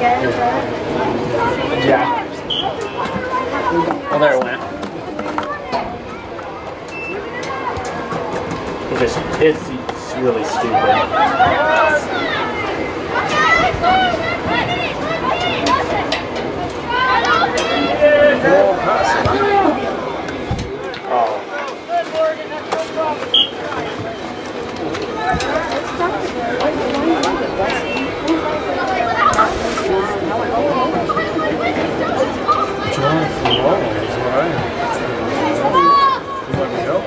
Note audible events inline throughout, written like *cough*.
Yeah. Well, there it went. It's just, it's, it's really stupid. Oh. Jonathan Lowell is right. Let me help.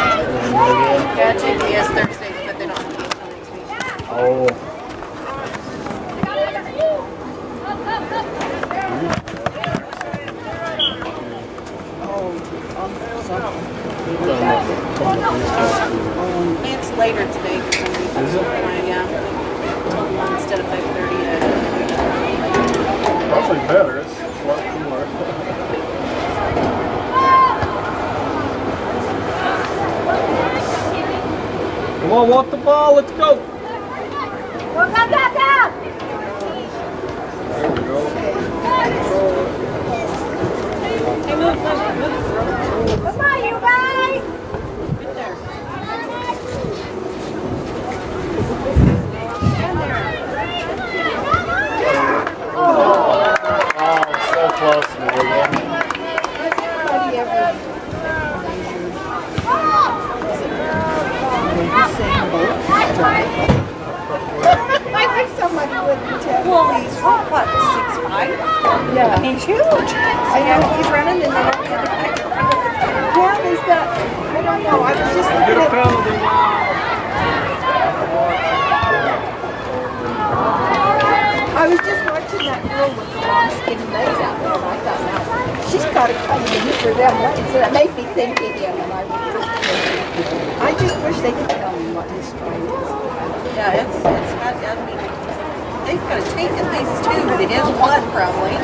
Yeah, JPS Thursdays, but they don't have to until next week. Oh. It's later today for some reason. Is it? Why, Yeah. Till one Instead of five thirty. Probably better. It's a lot cooler. Come on, want the ball? Let's go. There we go. Come on, you guys! Oh, so close, Morgan. I wish somebody would tell me. Well, he's what, six five? Yeah. He's huge. I know he's running and then Yeah, there's that, I don't know, I was just Get looking a at, penalty. I was just watching that girl with the long skinny legs out there, and I thought, now, she's gotta come to me for them legs, and it made me think of him, and I was just thinking, I just wish they could tell me what his stride is. Yeah, it's, it's got, I mean, they've got to take at least two, but is one probably.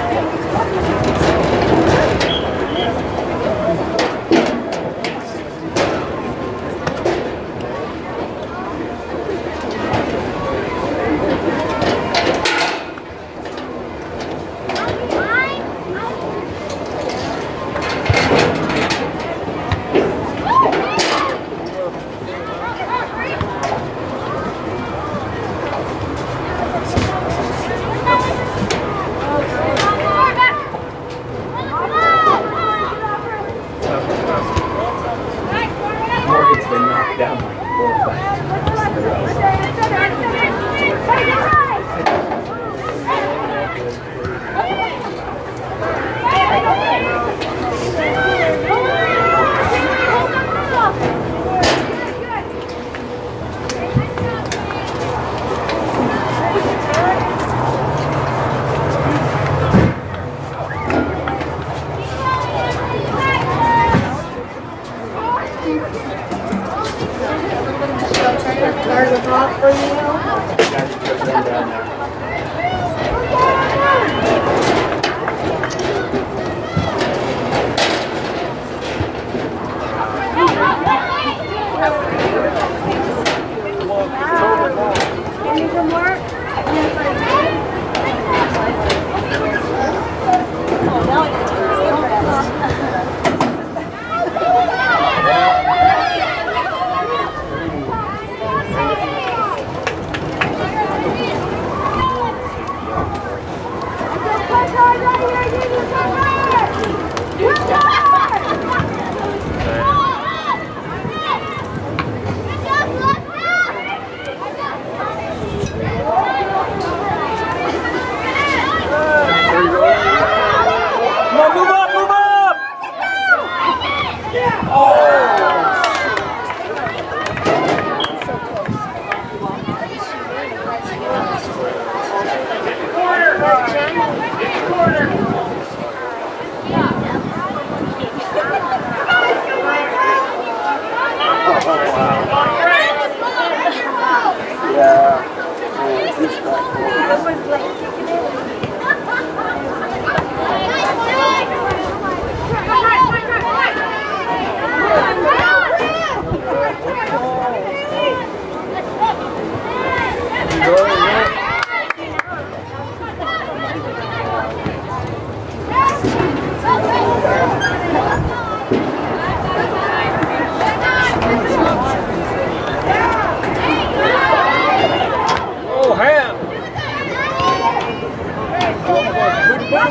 Don't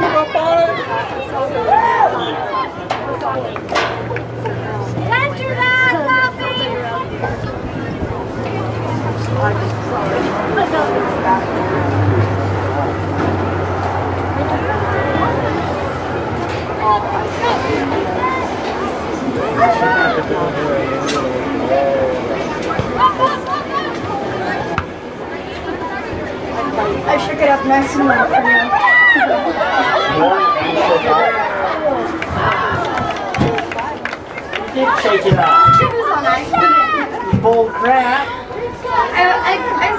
give up on it! I shook it up nice and well for you. Did shake it up. It was on accident. Bull crap. I, I, I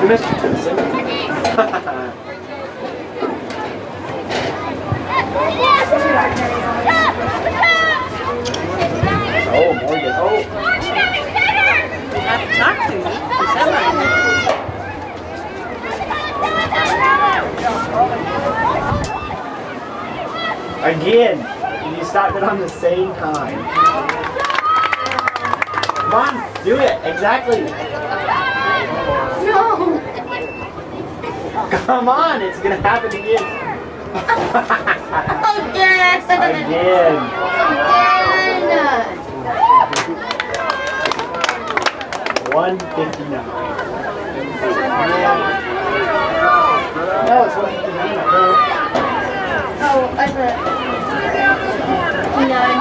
Mr. Tinson. Oh, Morgan. Oh, you. Again. You stopped it on the same time. Come on, do it. Exactly. Come on, it's gonna happen again. Again! Again. Again! 159. No, it's 159. Oh, I thought. Nine.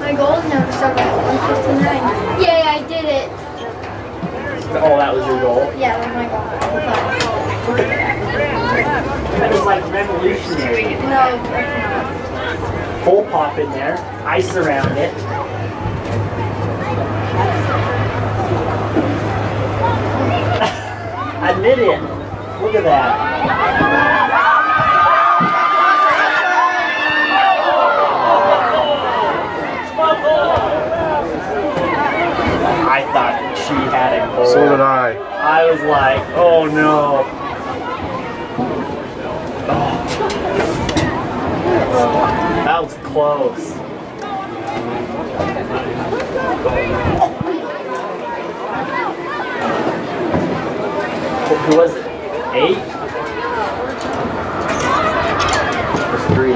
My goal is now to start at 159. Yay, I did it! Oh, that was your goal? Yeah, that was my goal. That was like revolutionary. No, that's not. Full pop in there, ice around it. *laughs* Admit it. Look at that. I thought she had a goal. So did I. I was like, oh no. Oh. *laughs* close. Who was it? Eight? Three